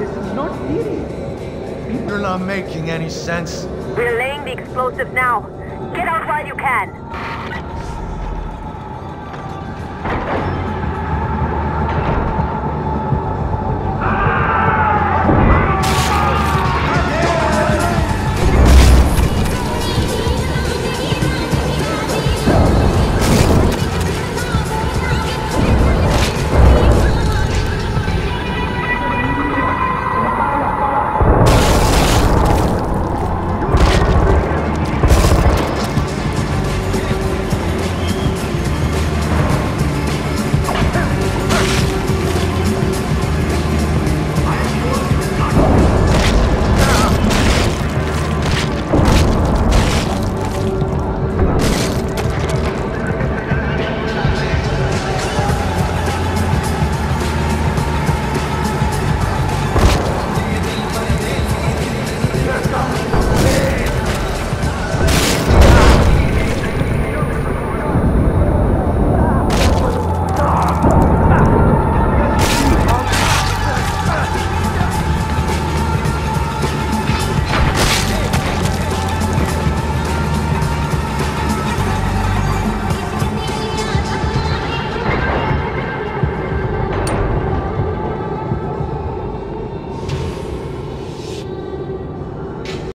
This is not theory. You're not making any sense. We're laying the explosive now. Get out while you can.